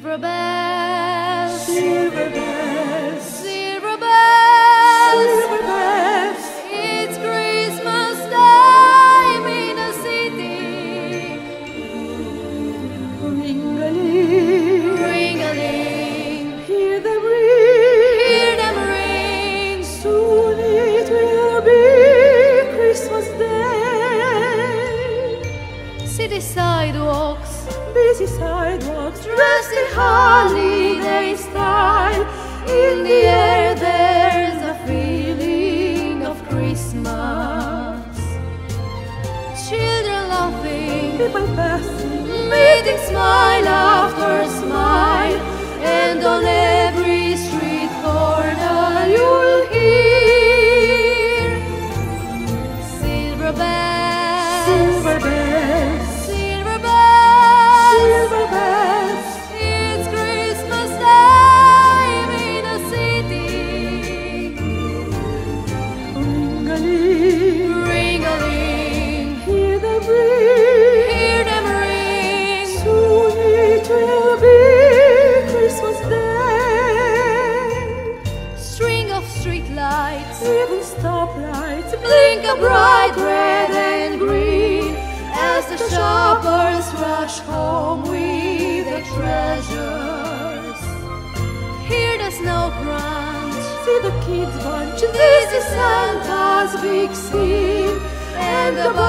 bells, Silver bells, City sidewalks, Busy sidewalks, dressed in holiday style. In the air, there's a feeling of Christmas. Children laughing. people passing, Meeting smile after smile, and on every street corner you'll hear silver bells, silver bells, Even stoplights blink a bright red and green as the shoppers rush home with their treasures. Hear the snow crunch. See the kids bunch. This is Santa's big scene, and above